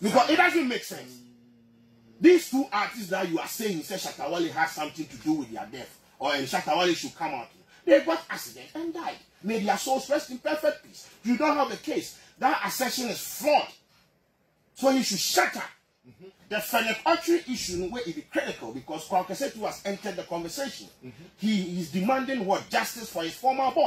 Because it doesn't make sense. Mm -hmm. These two artists that you are saying, say Shatawale has something to do with their death, or and um, Shatawale should come out. They got accident and died. May their souls rest in perfect peace. You don't have a case. That assertion is flawed. So you should shut up. Mm-hmm. The Fenech issue where it is critical because Kwakwasetu has entered the conversation. Mm -hmm. He is demanding what justice for his former boss.